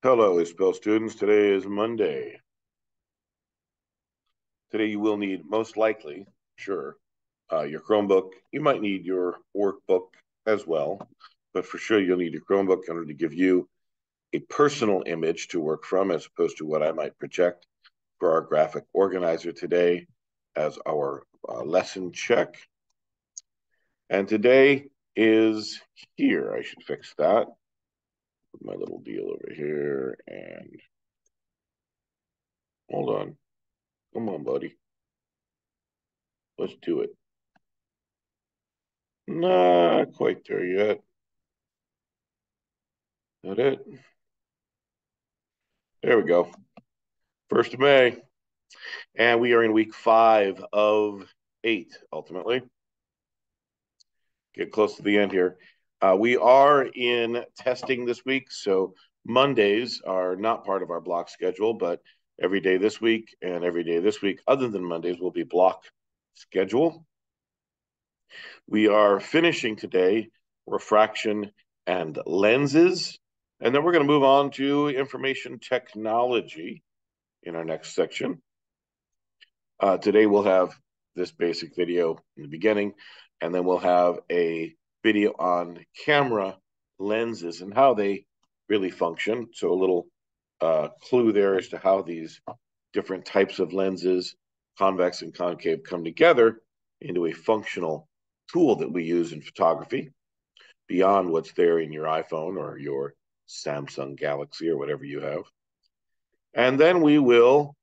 Hello, Spell students. Today is Monday. Today you will need, most likely, sure, uh, your Chromebook. You might need your workbook as well, but for sure you'll need your Chromebook in order to give you a personal image to work from as opposed to what I might project for our graphic organizer today as our uh, lesson check. And today is here. I should fix that. My little deal over here and hold on. Come on, buddy. Let's do it. Not quite there yet. That it? There we go. First of May. And we are in week five of eight, ultimately. Get close to the end here. Uh, we are in testing this week, so Mondays are not part of our block schedule, but every day this week and every day this week, other than Mondays, will be block schedule. We are finishing today refraction and lenses, and then we're going to move on to information technology in our next section. Uh, today we'll have this basic video in the beginning, and then we'll have a video on camera lenses and how they really function. So a little uh, clue there as to how these different types of lenses, convex and concave, come together into a functional tool that we use in photography beyond what's there in your iPhone or your Samsung Galaxy or whatever you have. And then we will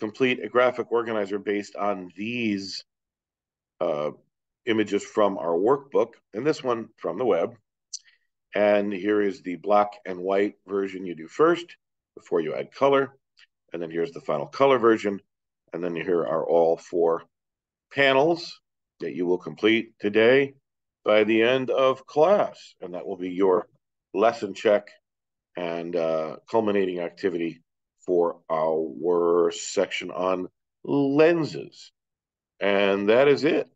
complete a graphic organizer based on these uh, images from our workbook, and this one from the web. And here is the black and white version you do first before you add color. And then here's the final color version. And then here are all four panels that you will complete today by the end of class. And that will be your lesson check and uh, culminating activity for our section on lenses. And that is it.